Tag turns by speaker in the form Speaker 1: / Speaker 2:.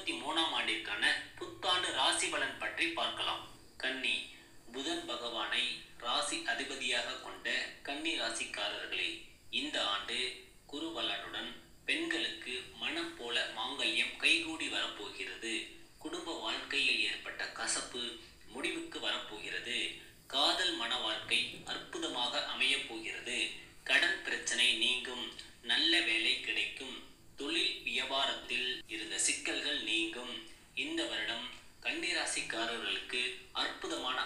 Speaker 1: இருபத்தி மூணாம் ஆண்டிற்கான புத்தாண்டு ராசி பலன் பற்றி பார்க்கலாம். கன்னி புதன் பகவானை ராசி அதிபதியாக கொண்ட கன்னி ராசிக்காரர்களே இந்த ஆண்டு குருவலனுடன் பெண்களுக்கு மனம் போல மாங்கல்யம் கைகூடி வரப்போகிறது. குடும்ப வாழ்க்கையில் ஏற்பட்ட கசப்பு முடிவுக்கு வரப்போகிறது. காதல் மன வாழ்க்கை அற்புதமாக அமையப் போகிறது. ராசிக்காரர்களுக்கு அற்புதமான